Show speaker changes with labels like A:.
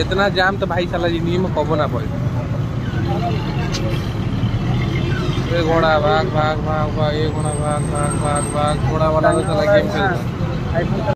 A: इतना जाम तो भाई साला ज़िंदगी में कबो ना पड़े। ये घोड़ा भाग भाग भाग भाग ए घोड़ा भाग भाग भाग भाग, घोड़ा वाला तो चला गेम खेल